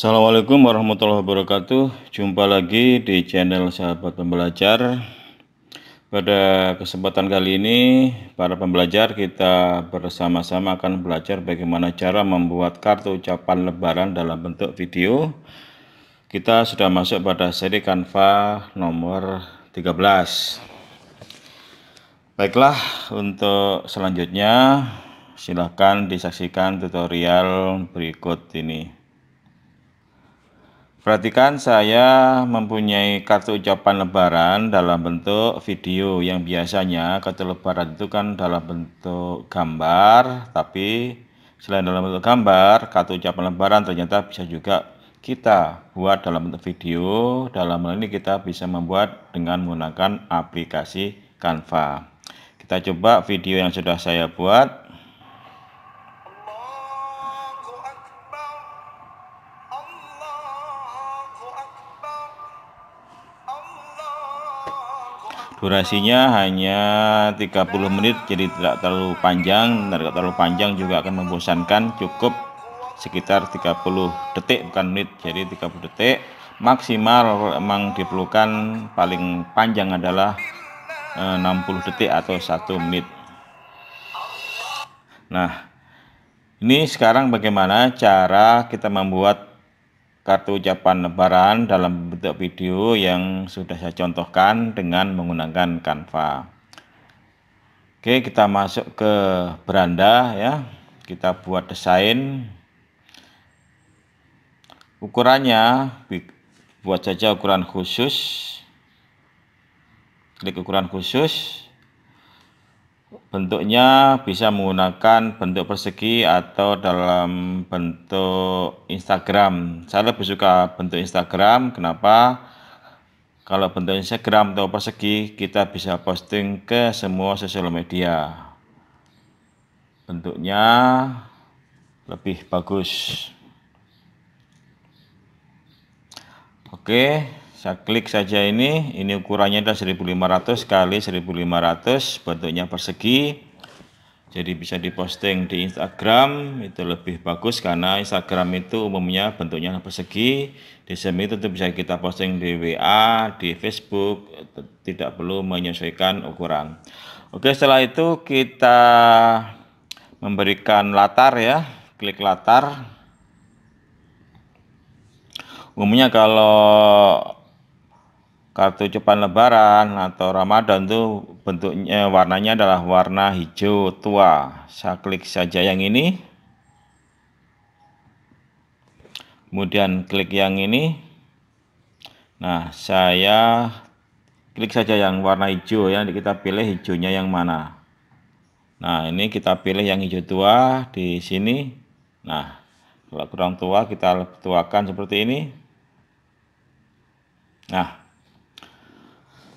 Assalamualaikum warahmatullahi wabarakatuh. Jumpa lagi di channel sahabat pembelajar. Pada kesempatan kali ini Para pembelajar kita bersama-sama akan belajar Bagaimana cara membuat kartu ucapan lebaran dalam bentuk video. Kita sudah masuk pada seri Canva nomor 13 Baiklah untuk selanjutnya silahkan disaksikan tutorial berikut ini Perhatikan saya mempunyai kartu ucapan lebaran dalam bentuk video yang biasanya kartu lebaran itu kan dalam bentuk gambar tapi selain dalam bentuk gambar kartu ucapan lebaran ternyata bisa juga kita buat dalam bentuk video. Dalam hal ini kita bisa membuat dengan menggunakan aplikasi Canva. Kita coba video yang sudah saya buat durasinya hanya 30 menit jadi tidak terlalu panjang. Tidak terlalu panjang juga akan membosankan. Cukup sekitar 30 detik bukan menit jadi 30 detik. Maksimal memang diperlukan paling panjang adalah 60 eh, detik atau satu menit. Nah ini sekarang bagaimana cara kita membuat kartu ucapan lebaran dalam bentuk video yang sudah saya contohkan dengan menggunakan Canva. Oke, kita masuk ke beranda ya. Kita buat desain. Ukurannya buat saja ukuran khusus. Klik ukuran khusus bentuknya bisa menggunakan bentuk persegi atau dalam bentuk Instagram. Saya lebih suka bentuk Instagram. Kenapa? Kalau bentuk Instagram atau persegi kita bisa posting ke semua sosial media. Bentuknya lebih bagus. Oke saya klik saja ini. Ini ukurannya adalah 1500 kali 1500 bentuknya persegi. Jadi bisa diposting di Instagram itu lebih bagus karena Instagram itu umumnya bentuknya persegi. Di sini tentu bisa kita posting di WA di Facebook tidak perlu menyesuaikan ukuran. Oke setelah itu kita memberikan latar ya. Klik latar. Umumnya kalau kartu ucapan lebaran atau Ramadan itu bentuknya warnanya adalah warna hijau tua. Saya klik saja yang ini. Kemudian klik yang ini. Nah, saya klik saja yang warna hijau ya. Kita pilih hijaunya yang mana. Nah, ini kita pilih yang hijau tua di sini. Nah, kalau kurang tua kita tuakan seperti ini. Nah,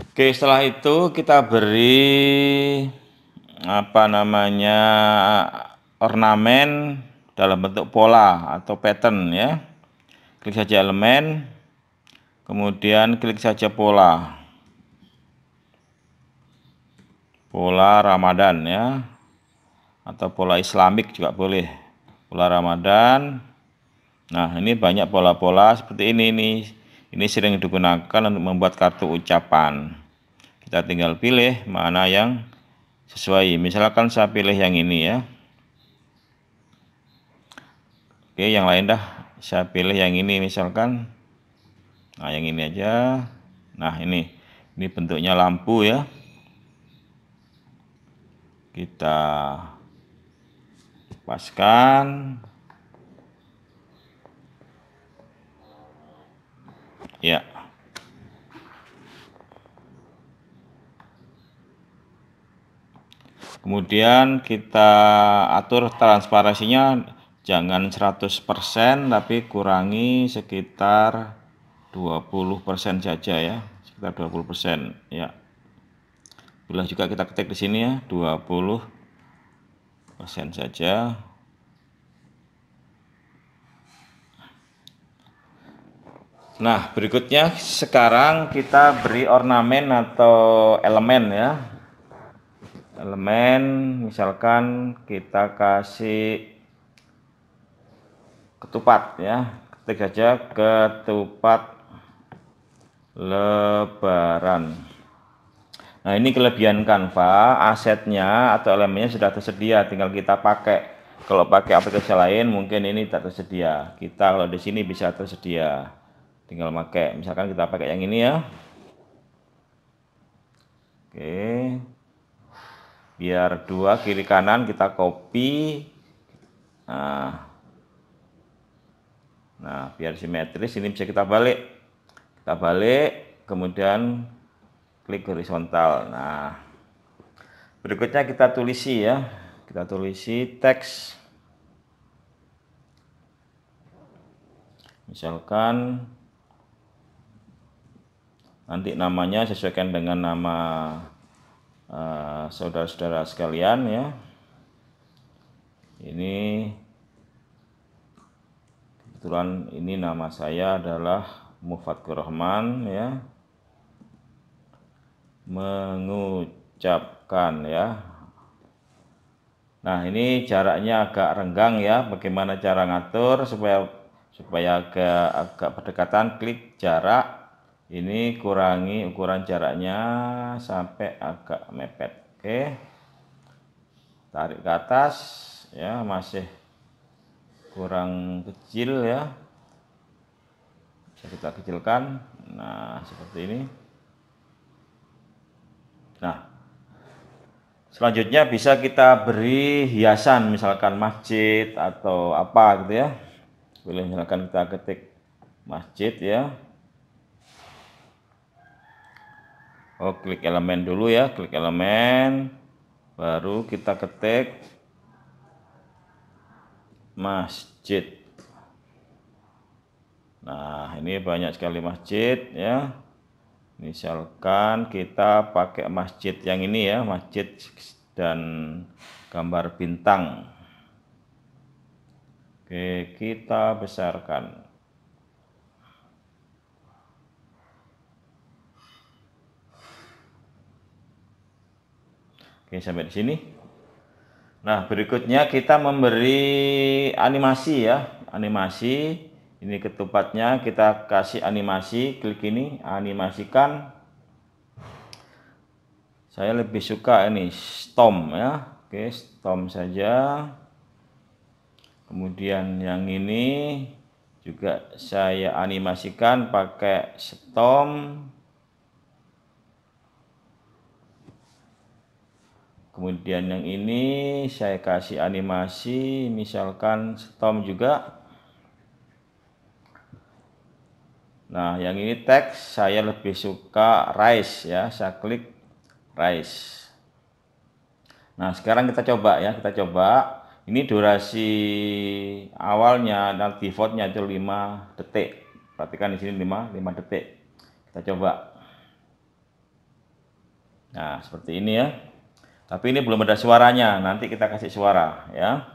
Oke, setelah itu kita beri apa namanya ornamen dalam bentuk pola atau pattern ya. Klik saja elemen, kemudian klik saja pola. Pola Ramadan ya. Atau pola Islamik juga boleh. Pola Ramadan. Nah, ini banyak pola-pola seperti ini nih ini sering digunakan untuk membuat kartu ucapan. Kita tinggal pilih mana yang sesuai. Misalkan saya pilih yang ini ya. Oke, yang lain dah. Saya pilih yang ini misalkan. Nah, yang ini aja. Nah, ini. Ini bentuknya lampu ya. Kita paskan Ya. Kemudian kita atur transparansinya jangan 100% tapi kurangi sekitar 20% saja ya, sekitar 20% ya. Bila juga kita ketik di sini ya, 20% saja. Nah, berikutnya sekarang kita beri ornamen atau elemen ya. Elemen misalkan kita kasih ketupat ya. ketik saja ketupat lebaran. Nah ini kelebihan Canva asetnya atau elemennya sudah tersedia tinggal kita pakai. Kalau pakai aplikasi lain mungkin ini tak tersedia. Kita kalau di sini bisa tersedia tinggal pakai misalkan kita pakai yang ini ya. Oke. Biar dua kiri kanan kita copy. Nah. Nah biar simetris ini bisa kita balik. Kita balik kemudian klik horizontal. Nah. Berikutnya kita tulisi ya. Kita tulisi teks. Misalkan nanti namanya sesuaikan dengan nama uh, saudara-saudara sekalian ya. Ini kebetulan ini nama saya adalah Mufatkur Rahman ya. Mengucapkan ya. Nah ini jaraknya agak renggang ya. Bagaimana cara ngatur supaya supaya agak agak berdekatan? Klik jarak ini kurangi ukuran jaraknya sampai agak mepet. Oke. Tarik ke atas ya masih kurang kecil ya. Bisa kita kecilkan. Nah seperti ini. Nah selanjutnya bisa kita beri hiasan misalkan masjid atau apa gitu ya. Boleh misalkan kita ketik masjid ya Oh, klik elemen dulu ya, klik elemen. Baru kita ketik masjid. Nah, ini banyak sekali masjid ya. Misalkan kita pakai masjid yang ini ya, masjid dan gambar bintang. Oke, kita besarkan. Oke, sampai di sini. Nah, berikutnya kita memberi animasi ya, animasi. Ini ketupatnya kita kasih animasi, klik ini, animasikan. Saya lebih suka ini stom ya. Oke, stom saja. Kemudian yang ini juga saya animasikan pakai stom kemudian yang ini saya kasih animasi misalkan storm juga. Nah yang ini teks saya lebih suka rise ya. Saya klik rise. Nah sekarang kita coba ya kita coba. Ini durasi awalnya dan defaultnya itu 5 detik. Perhatikan di sini 5 5 detik. Kita coba. Nah seperti ini ya tapi ini belum ada suaranya, nanti kita kasih suara ya.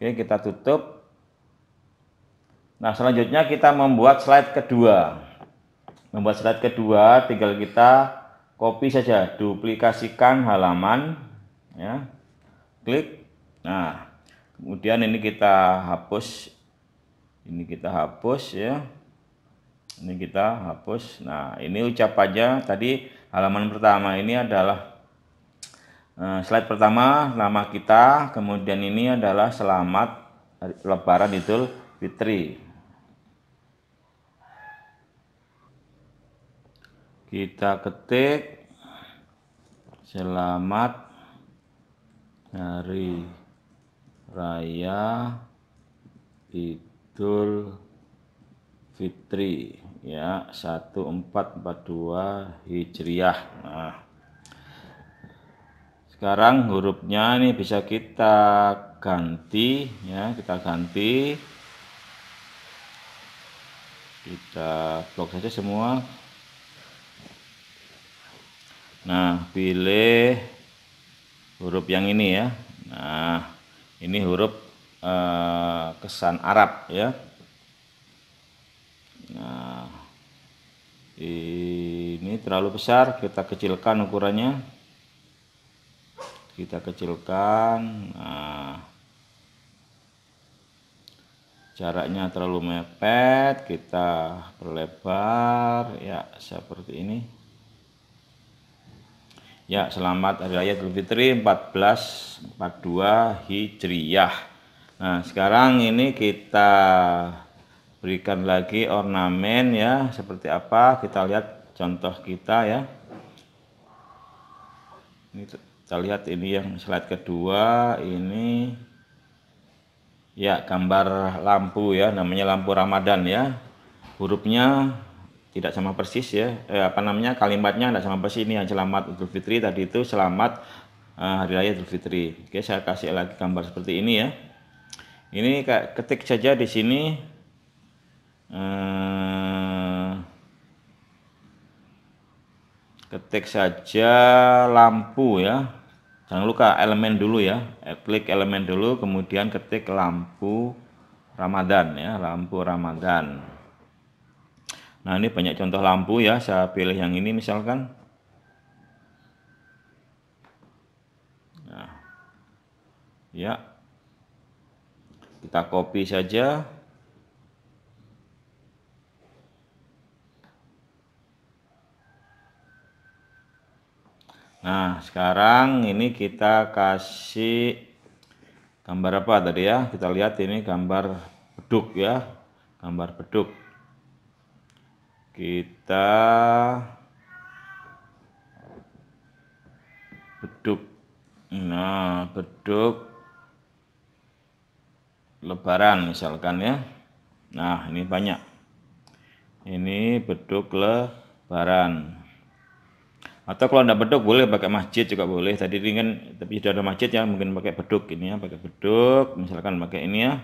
Oke, kita tutup. Nah, selanjutnya kita membuat slide kedua. Membuat slide kedua tinggal kita copy saja, duplikasikan halaman ya. Klik. Nah, kemudian ini kita hapus. Ini kita hapus ya. Ini kita hapus. Nah, ini ucapannya tadi halaman pertama ini adalah slide pertama nama kita, kemudian ini adalah selamat Lebaran Idul Fitri. Kita ketik selamat hari raya Idul Fitri ya 1442 Hijriah. Nah, sekarang hurufnya ini bisa kita ganti ya kita ganti. Kita blok saja semua. Nah pilih huruf yang ini ya. Nah ini huruf eh, kesan Arab ya. Nah ini terlalu besar kita kecilkan ukurannya kita kecilkan. Nah jaraknya terlalu mepet kita perlebar ya seperti ini. Ya selamat hari raya Idul Fitri 1442 Hijriyah nah sekarang ini kita berikan lagi ornamen ya seperti apa. Kita lihat contoh kita ya. Ini kita lihat ini yang slide kedua ini Ya, gambar lampu ya, namanya lampu Ramadan ya. Hurufnya tidak sama persis ya. Eh, apa namanya? Kalimatnya tidak sama persis ini yang selamat Idul Fitri tadi itu selamat uh, hari raya Idul Fitri. Oke, saya kasih lagi gambar seperti ini ya. Ini ketik saja di sini uh, ketik saja lampu ya jangan lupa elemen dulu ya. Eh, klik elemen dulu kemudian ketik lampu Ramadan ya lampu Ramadan. Nah ini banyak contoh lampu ya saya pilih yang ini misalkan. Nah, ya. Kita copy saja Nah, sekarang ini kita kasih gambar apa tadi ya? Kita lihat ini gambar beduk ya. Gambar beduk. Kita beduk. Nah, beduk lebaran misalkan ya. Nah, ini banyak. Ini beduk lebaran atau kalau tidak beduk boleh pakai masjid juga boleh. Tadi ini kan tapi sudah ada masjid ya mungkin pakai beduk ini ya pakai beduk. Misalkan pakai ini ya.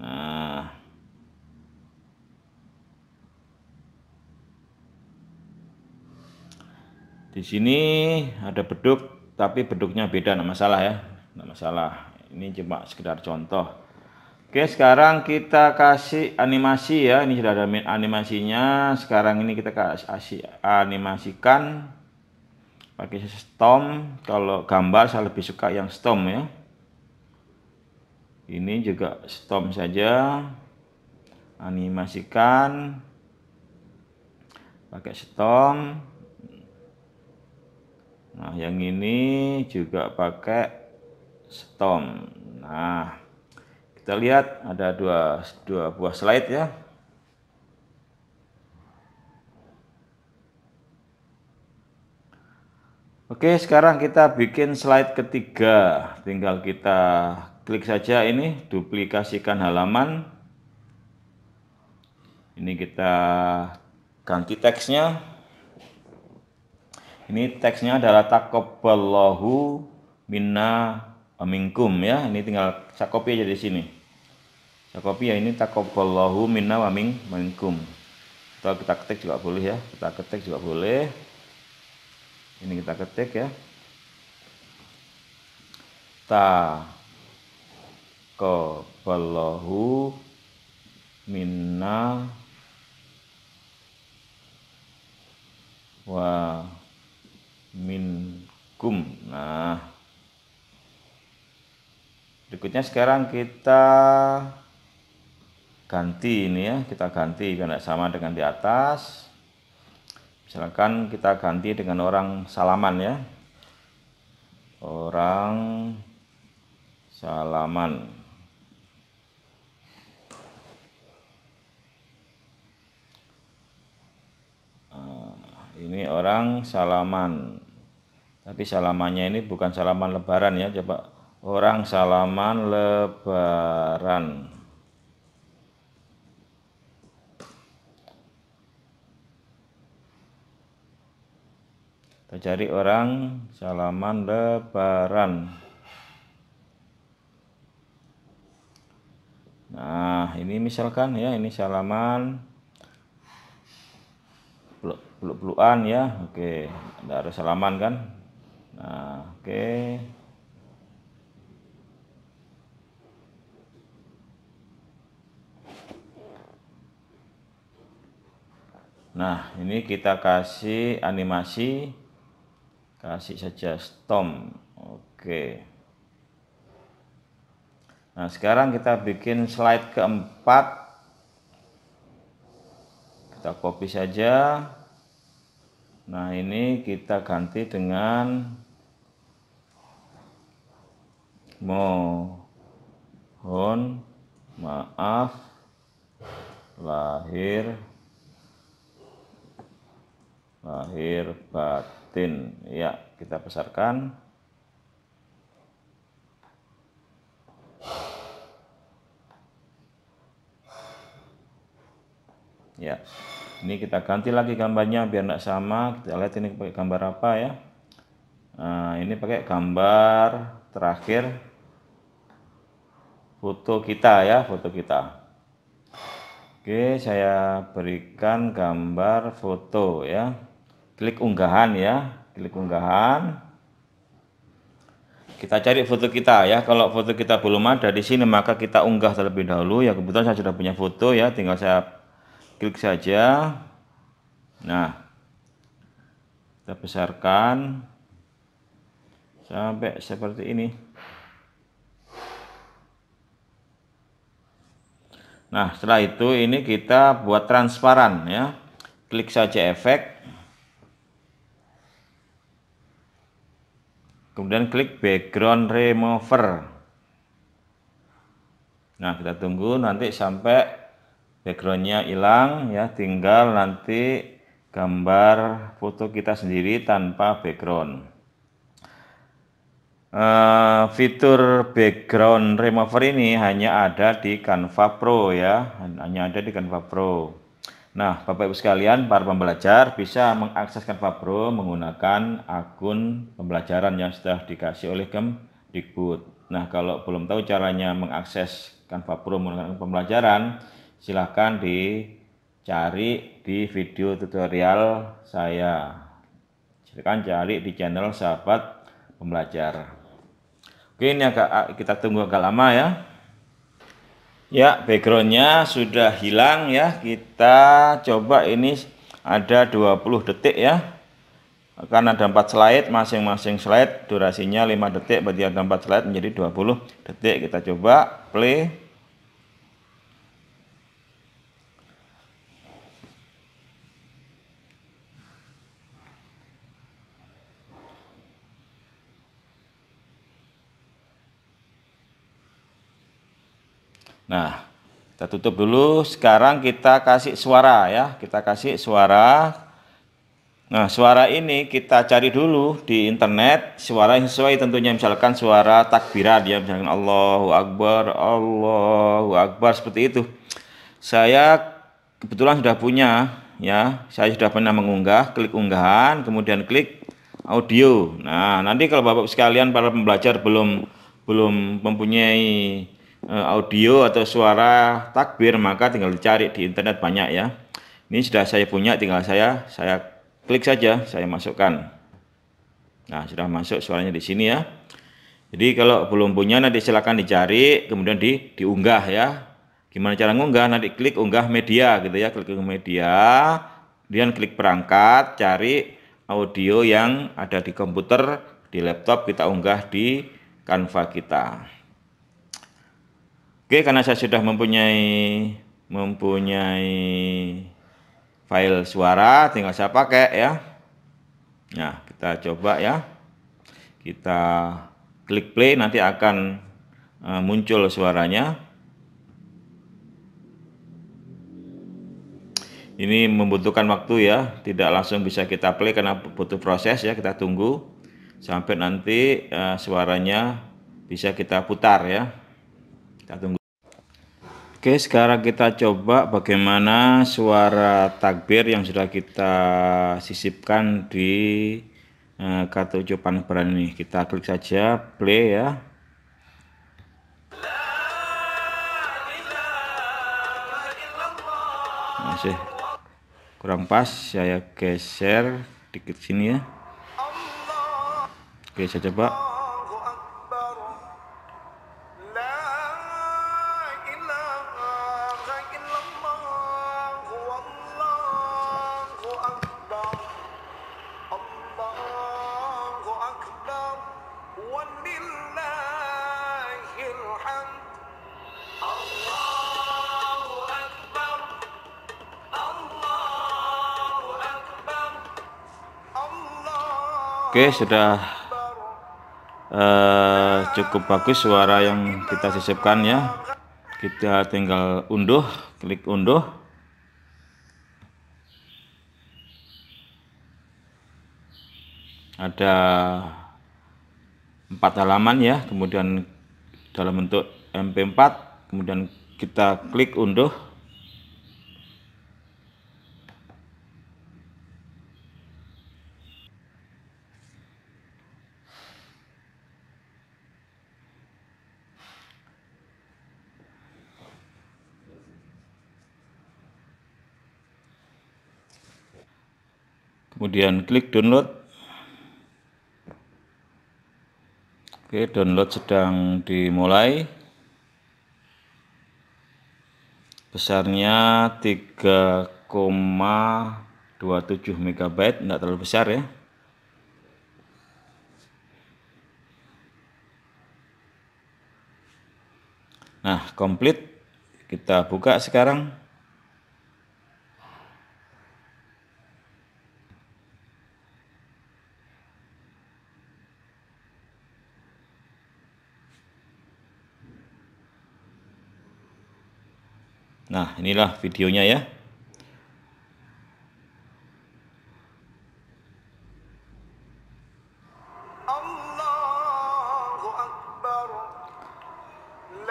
Nah. Di sini ada beduk tapi beduknya beda tidak masalah ya. Tidak masalah. Ini cuma sekedar contoh. Oke sekarang kita kasih animasi ya. Ini sudah ada animasinya. Sekarang ini kita kasih animasikan pakai stom kalau gambar saya lebih suka yang stom ya. Ini juga stom saja. Animasikan. Pakai stom. Nah yang ini juga pakai stom. Nah kita lihat ada dua dua buah slide ya Oke, sekarang kita bikin slide ketiga. Tinggal kita klik saja ini, duplikasikan halaman. Ini kita ganti teksnya. Ini teksnya adalah takobballahu minna aminkum ya. Ini tinggal saya copy aja di sini. Saya copy ya ini takobballahu minna aminkum. Atau kita ketik juga boleh ya. Kita ketik juga boleh ini kita ketik ya. Ta qaballahu minna wa minkum nah. Berikutnya sekarang kita ganti ini ya. Kita ganti karena sama dengan di atas misalkan kita ganti dengan orang salaman ya. Orang salaman. Nah, ini orang salaman. Tapi salamannya ini bukan salaman lebaran ya coba. Orang salaman lebaran cari orang salaman lebaran. Nah ini misalkan ya ini salaman peluk-pelukan ya oke ada ada salaman kan? Nah oke. Nah, ini kita kasih animasi kasih saja stom oke Nah, sekarang kita bikin slide keempat. Kita copy saja. Nah, ini kita ganti dengan mohon maaf lahir lahir batin. Ya, kita besarkan. ya ini kita ganti lagi gambarnya biar tidak sama. Kita lihat ini pakai gambar apa ya. Nah, ini pakai gambar terakhir foto kita ya foto kita. Oke saya berikan gambar foto ya klik unggahan ya klik unggahan. Kita cari foto kita ya. Kalau foto kita belum ada di sini maka kita unggah terlebih dahulu. Ya kebetulan saya sudah punya foto ya tinggal saya klik saja. Nah kita besarkan. Sampai seperti ini. Nah setelah itu ini kita buat transparan ya. Klik saja efek kemudian klik background remover. Nah kita tunggu nanti sampai backgroundnya hilang ya. Tinggal nanti gambar foto kita sendiri tanpa background. Uh, fitur background remover ini hanya ada di Canva Pro ya. Hanya ada di Canva Pro Nah, Bapak Ibu sekalian, para pembelajar bisa mengakses Canva Pro menggunakan akun pembelajaran yang sudah dikasih oleh Kemdikbud. Nah, kalau belum tahu caranya mengakses Canva Pro menggunakan pembelajaran, silahkan dicari di video tutorial saya. Silahkan cari di channel sahabat pembelajar. Oke ini agak kita tunggu agak lama ya ya backgroundnya sudah hilang ya. Kita coba ini ada 20 detik ya. Akan ada 4 slide masing-masing slide durasinya 5 detik berarti ada 4 slide menjadi 20 detik. Kita coba play Nah, kita tutup dulu. Sekarang kita kasih suara ya. Kita kasih suara. Nah, suara ini kita cari dulu di internet. Suara yang sesuai tentunya misalkan suara takbiran ya, misalkan Allahu Akbar, Allahu Akbar seperti itu. Saya kebetulan sudah punya ya. Saya sudah pernah mengunggah, klik unggahan, kemudian klik audio. Nah, nanti kalau Bapak sekalian para pembelajar belum belum mempunyai audio atau suara takbir maka tinggal dicari di internet banyak ya. Ini sudah saya punya tinggal saya saya klik saja saya masukkan. Nah sudah masuk suaranya di sini ya. Jadi kalau belum punya nanti silakan dicari kemudian di diunggah ya. Gimana cara ngunggah? Nanti klik unggah media gitu ya klik unggah media. Kemudian klik perangkat cari audio yang ada di komputer di laptop kita unggah di Canva kita Oke, karena saya sudah mempunyai mempunyai file suara, tinggal saya pakai ya. Nah, kita coba ya. Kita klik play nanti akan uh, muncul suaranya. Ini membutuhkan waktu ya, tidak langsung bisa kita play karena butuh proses ya, kita tunggu sampai nanti uh, suaranya bisa kita putar ya. Kita tunggu. Oke, sekarang kita coba bagaimana suara takbir yang sudah kita sisipkan di uh, kartu ucapan lebaran ini. Kita klik saja play ya. Masih kurang pas, saya geser dikit sini ya. Oke, saya coba. Oke, sudah uh, cukup bagus suara yang kita sisipkan ya. Kita tinggal unduh, klik unduh. Ada empat halaman ya, kemudian dalam bentuk MP4, kemudian kita klik unduh. Kemudian klik download. Oke download sedang dimulai. Besarnya 3,27 MB tidak terlalu besar ya. Nah komplit. Kita buka sekarang Nah, inilah videonya ya.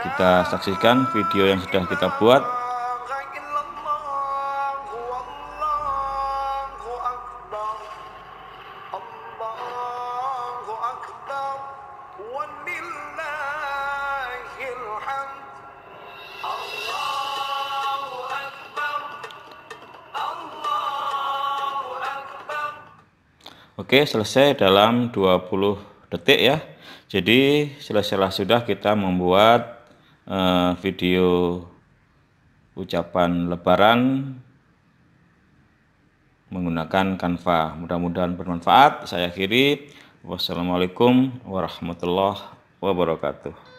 Kita saksikan video yang sudah kita buat. Oke, selesai dalam 20 detik ya. Jadi selesai sudah kita membuat uh, video ucapan lebaran menggunakan Canva. Mudah-mudahan bermanfaat. Saya akhiri. Wassalamualaikum warahmatullahi wabarakatuh.